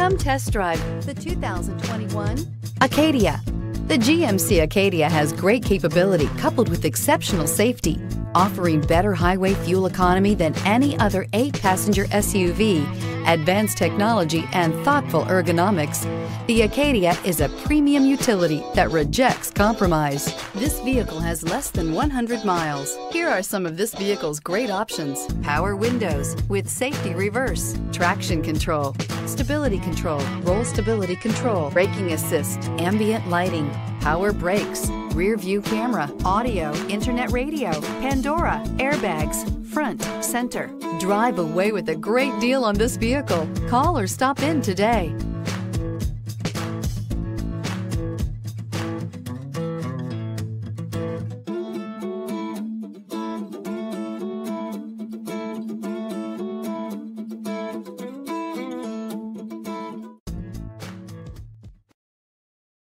Come test drive the 2021 Acadia. The GMC Acadia has great capability coupled with exceptional safety, offering better highway fuel economy than any other eight passenger SUV, advanced technology, and thoughtful ergonomics. The Acadia is a premium utility that rejects compromise. This vehicle has less than 100 miles. Here are some of this vehicle's great options power windows with safety reverse, traction control, stability control, roll stability control, braking assist, ambient lighting, power brakes, rear view camera, audio, internet radio, Pandora, airbags, front, center. Drive away with a great deal on this vehicle. Call or stop in today.